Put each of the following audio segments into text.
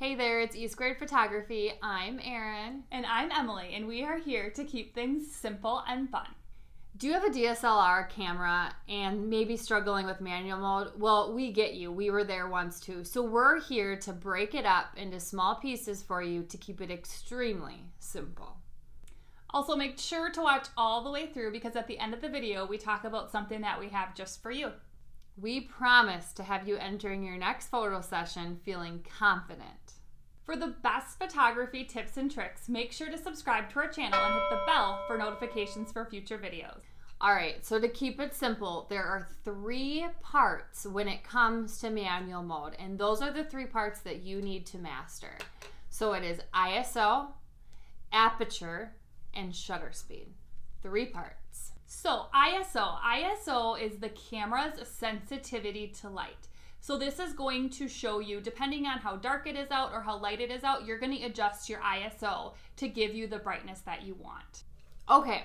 Hey there, it's E Squared Photography. I'm Erin. And I'm Emily, and we are here to keep things simple and fun. Do you have a DSLR camera and maybe struggling with manual mode? Well, we get you. We were there once too. So we're here to break it up into small pieces for you to keep it extremely simple. Also, make sure to watch all the way through because at the end of the video, we talk about something that we have just for you. We promise to have you entering your next photo session feeling confident. For the best photography tips and tricks, make sure to subscribe to our channel and hit the bell for notifications for future videos. All right, so to keep it simple, there are three parts when it comes to manual mode, and those are the three parts that you need to master. So it is ISO, aperture, and shutter speed. Three parts. So, ISO. ISO is the camera's sensitivity to light. So, this is going to show you, depending on how dark it is out or how light it is out, you're going to adjust your ISO to give you the brightness that you want. Okay,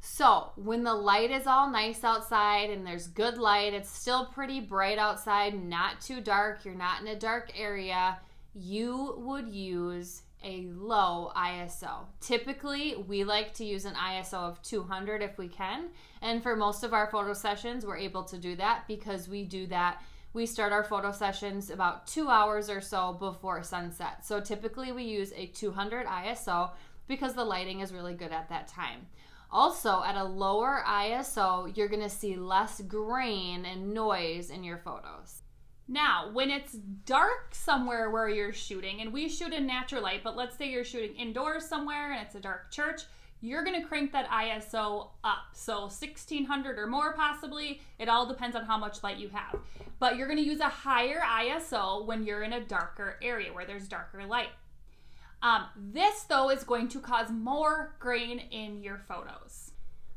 so when the light is all nice outside and there's good light, it's still pretty bright outside, not too dark, you're not in a dark area, you would use a low ISO. Typically, we like to use an ISO of 200 if we can. And for most of our photo sessions, we're able to do that because we do that. We start our photo sessions about two hours or so before sunset. So typically, we use a 200 ISO because the lighting is really good at that time. Also, at a lower ISO, you're gonna see less grain and noise in your photos. Now, when it's dark somewhere where you're shooting, and we shoot in natural light, but let's say you're shooting indoors somewhere and it's a dark church, you're going to crank that ISO up. So 1600 or more possibly. It all depends on how much light you have. But you're going to use a higher ISO when you're in a darker area where there's darker light. Um, this, though, is going to cause more grain in your photos.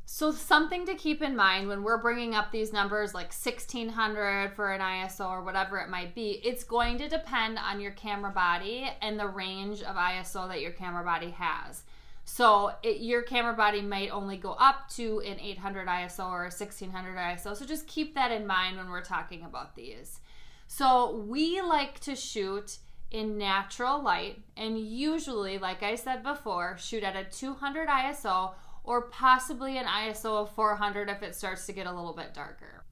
So something to keep in mind when we're bringing up these numbers like 1600 for an ISO or whatever it might be, it's going to depend on your camera body and the range of ISO that your camera body has. So it, your camera body might only go up to an 800 ISO or a 1600 ISO. So just keep that in mind when we're talking about these. So we like to shoot in natural light and usually, like I said before, shoot at a 200 ISO or possibly an ISO of 400 if it starts to get a little bit darker.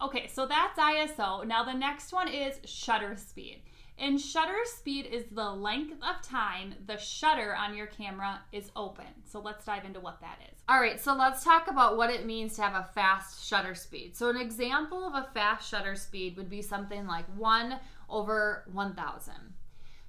Okay, so that's ISO. Now the next one is shutter speed. And shutter speed is the length of time the shutter on your camera is open. So let's dive into what that is. All right, so let's talk about what it means to have a fast shutter speed. So an example of a fast shutter speed would be something like 1 over 1000.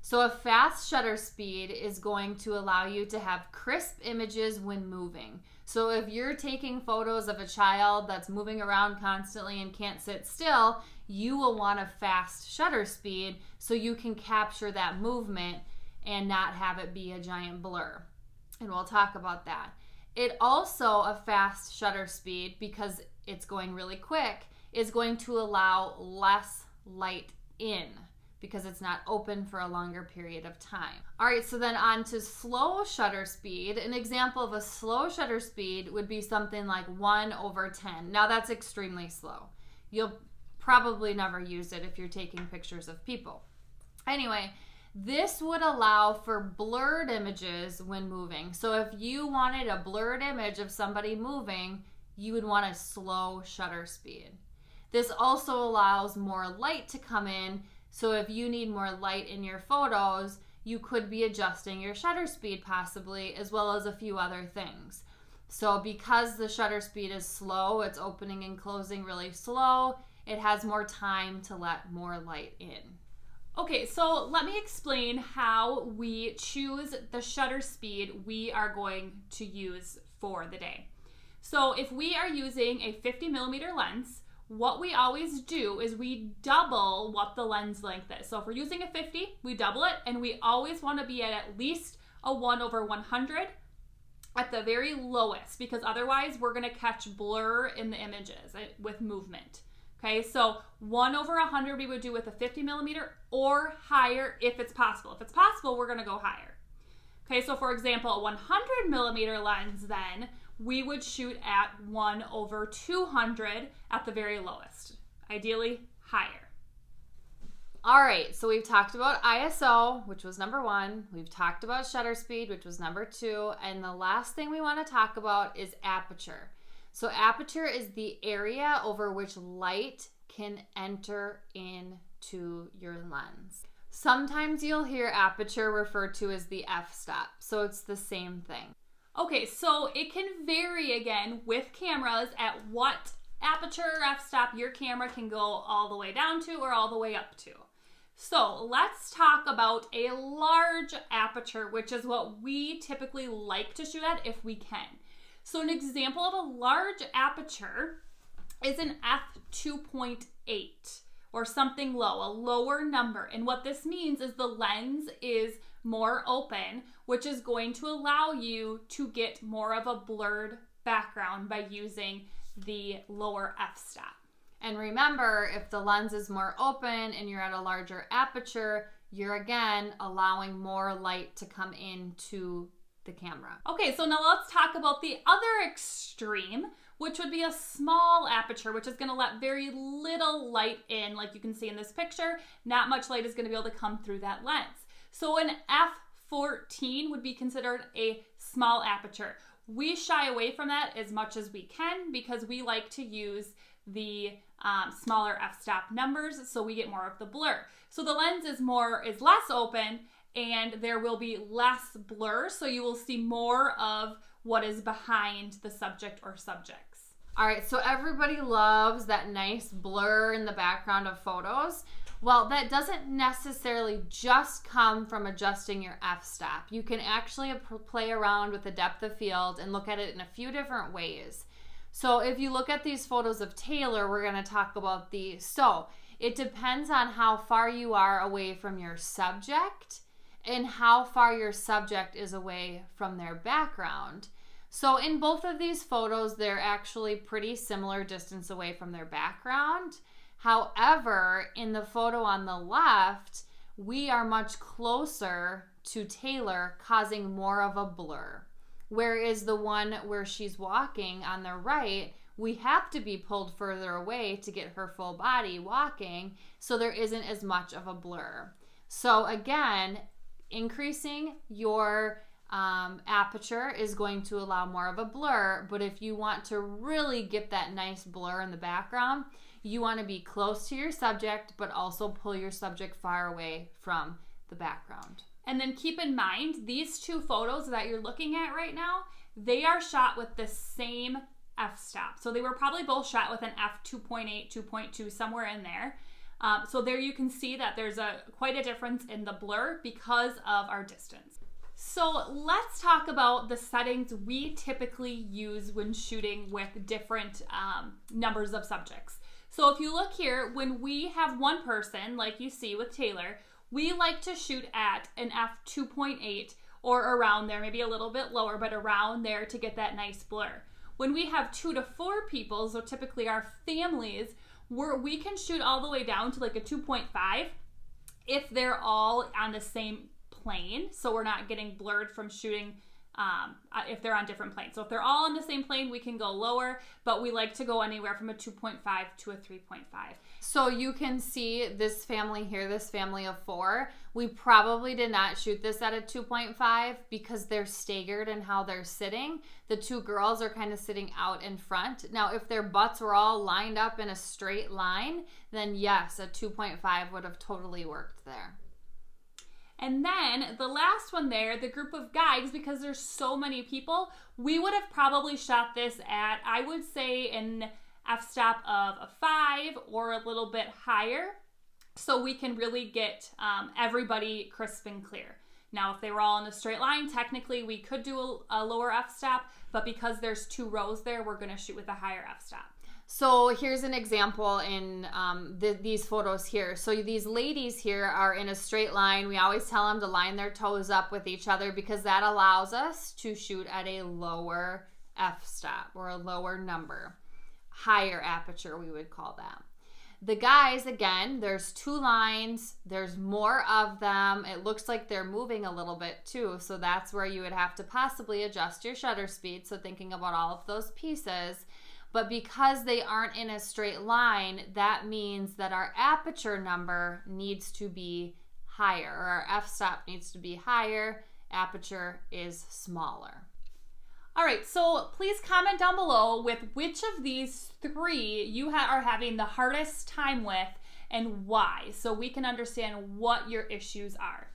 So a fast shutter speed is going to allow you to have crisp images when moving. So if you're taking photos of a child that's moving around constantly and can't sit still, you will want a fast shutter speed so you can capture that movement and not have it be a giant blur. And we'll talk about that. It also a fast shutter speed because it's going really quick is going to allow less light in because it's not open for a longer period of time. All right, so then on to slow shutter speed. An example of a slow shutter speed would be something like 1 over 10. Now that's extremely slow. You'll probably never use it if you're taking pictures of people. Anyway, this would allow for blurred images when moving. So if you wanted a blurred image of somebody moving, you would want a slow shutter speed. This also allows more light to come in so if you need more light in your photos, you could be adjusting your shutter speed possibly, as well as a few other things. So because the shutter speed is slow, it's opening and closing really slow, it has more time to let more light in. Okay, so let me explain how we choose the shutter speed we are going to use for the day. So if we are using a 50 millimeter lens, what we always do is we double what the lens length is. So if we're using a 50, we double it, and we always want to be at at least a 1 over 100 at the very lowest because otherwise we're going to catch blur in the images eh, with movement. Okay, so 1 over 100 we would do with a 50 millimeter or higher if it's possible. If it's possible, we're going to go higher. Okay, so for example, a 100 millimeter lens then we would shoot at 1 over 200 at the very lowest, ideally higher. All right, so we've talked about ISO, which was number one. We've talked about shutter speed, which was number two. And the last thing we want to talk about is aperture. So, aperture is the area over which light can enter into your lens. Sometimes you'll hear aperture referred to as the f stop, so it's the same thing. Okay, so it can vary again with cameras at what aperture or f-stop your camera can go all the way down to or all the way up to. So let's talk about a large aperture, which is what we typically like to shoot at if we can. So an example of a large aperture is an f2.8 or something low, a lower number. And what this means is the lens is more open, which is going to allow you to get more of a blurred background by using the lower f-stop. And remember, if the lens is more open and you're at a larger aperture, you're again allowing more light to come into the camera. Okay, so now let's talk about the other extreme, which would be a small aperture, which is gonna let very little light in, like you can see in this picture. Not much light is gonna be able to come through that lens. So an f14 would be considered a small aperture. We shy away from that as much as we can because we like to use the um, smaller f-stop numbers so we get more of the blur. So the lens is more is less open and there will be less blur so you will see more of what is behind the subject or subjects. All right, so everybody loves that nice blur in the background of photos. Well, that doesn't necessarily just come from adjusting your f-stop. You can actually play around with the depth of field and look at it in a few different ways. So if you look at these photos of Taylor, we're going to talk about these. So it depends on how far you are away from your subject and how far your subject is away from their background. So in both of these photos, they're actually pretty similar distance away from their background. However, in the photo on the left, we are much closer to Taylor, causing more of a blur. Whereas the one where she's walking on the right, we have to be pulled further away to get her full body walking, so there isn't as much of a blur. So, again, increasing your um, aperture is going to allow more of a blur, but if you want to really get that nice blur in the background, you want to be close to your subject, but also pull your subject far away from the background. And then keep in mind, these two photos that you're looking at right now, they are shot with the same f-stop. So they were probably both shot with an f2.8, 2.2, somewhere in there. Um, so there you can see that there's a quite a difference in the blur because of our distance. So let's talk about the settings we typically use when shooting with different um, numbers of subjects. So if you look here, when we have one person, like you see with Taylor, we like to shoot at an f2.8 or around there, maybe a little bit lower, but around there to get that nice blur. When we have two to four people, so typically our families, where we can shoot all the way down to like a 2.5 if they're all on the same plane, so we're not getting blurred from shooting um, uh, if they're on different planes. So if they're all on the same plane, we can go lower, but we like to go anywhere from a 2.5 to a 3.5. So you can see this family here, this family of four. We probably did not shoot this at a 2.5 because they're staggered in how they're sitting. The two girls are kind of sitting out in front. Now, if their butts were all lined up in a straight line, then yes, a 2.5 would have totally worked there. And then the last one there, the group of guys, because there's so many people, we would have probably shot this at, I would say, an f stop of a five or a little bit higher so we can really get um, everybody crisp and clear. Now, if they were all in a straight line, technically we could do a, a lower f stop, but because there's two rows there, we're to shoot with a higher f stop. So here's an example in um, the, these photos here. So these ladies here are in a straight line. We always tell them to line their toes up with each other because that allows us to shoot at a lower f-stop or a lower number. Higher aperture, we would call that. The guys, again, there's two lines. There's more of them. It looks like they're moving a little bit too. So that's where you would have to possibly adjust your shutter speed. So thinking about all of those pieces But because they aren't in a straight line, that means that our aperture number needs to be higher, or our f-stop needs to be higher, aperture is smaller. All right, so please comment down below with which of these three you ha- are having the hardest time with and why, so we can understand what your issues are.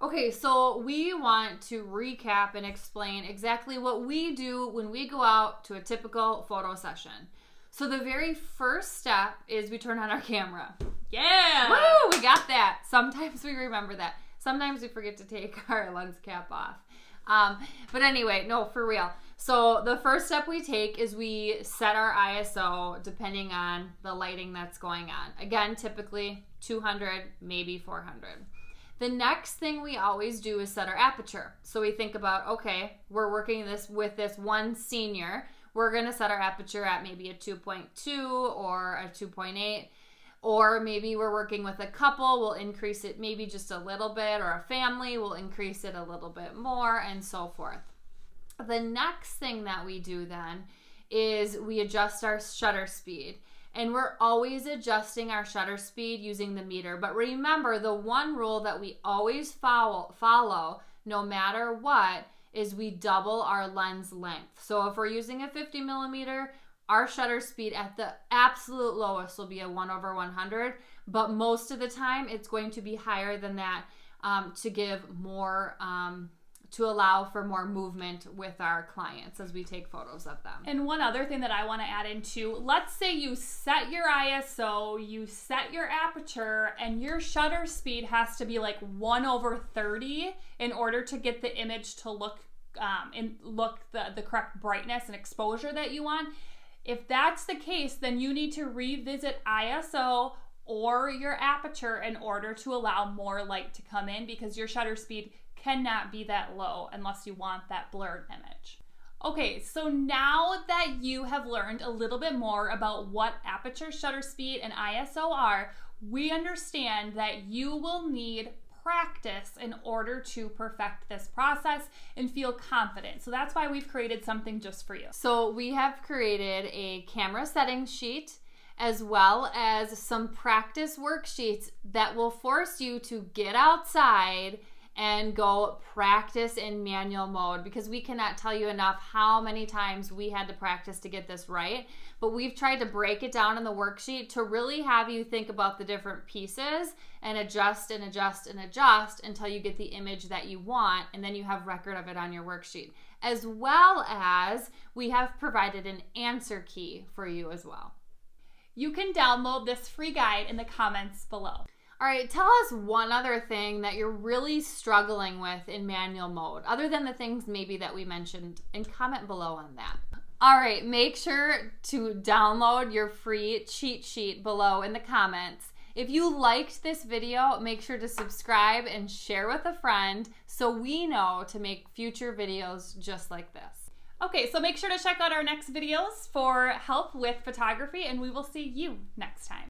Okay, so we want to recap and explain exactly what we do when we go out to a typical photo session. So the very first step is we turn on our camera. Yeah! Woo! We got that. Sometimes we remember that. Sometimes we forget to take our lens cap off. Um, but anyway, no, for real. So the first step we take is we set our ISO depending on the lighting that's going on. Again, typically 200, maybe 400. The next thing we always do is set our aperture. So we think about, okay, we're working this with this one senior. We're going to set our aperture at maybe a 2.2 or a 2.8. Or maybe we're working with a couple, we'll increase it maybe just a little bit, or a family, we'll increase it a little bit more, and so forth. The next thing that we do then is we adjust our shutter speed and we're always adjusting our shutter speed using the meter. But remember, the one rule that we always follow, follow no matter what is we double our lens length. So if we're using a 50 millimeter, our shutter speed at the absolute lowest will be a 1 over 100, but most of the time it's going to be higher than that um, to give more um, to allow for more movement with our clients as we take photos of them. And one other thing that I want to add into let's say you set your ISO, you set your aperture, and your shutter speed has to be like 1 over 30 in order to get the image to look um, and look the, the correct brightness and exposure that you want. If that's the case, then you need to revisit ISO or your aperture in order to allow more light to come in because your shutter speed cannot be that low unless you want that blurred image. Okay, so now that you have learned a little bit more about what aperture shutter speed and ISO are, we understand that you will need practice in order to perfect this process and feel confident. So that's why we've created something just for you. So we have created a camera settings sheet as well as some practice worksheets that will force you to get outside and go practice in manual mode because we cannot tell you enough how many times we had to practice to get this right. But we've tried to break it down in the worksheet to really have you think about the different pieces and adjust and adjust and adjust until you get the image that you want and then you have record of it on your worksheet. As well as we have provided an answer key for you as well. You can download this free guide in the comments below. All right, tell us one other thing that you're really struggling with in manual mode, other than the things maybe that we mentioned, and comment below on that. All right, make sure to download your free cheat sheet below in the comments. If you liked this video, make sure to subscribe and share with a friend so we know to make future videos just like this. Okay, so make sure to check out our next videos for help with photography, and we will see you next time.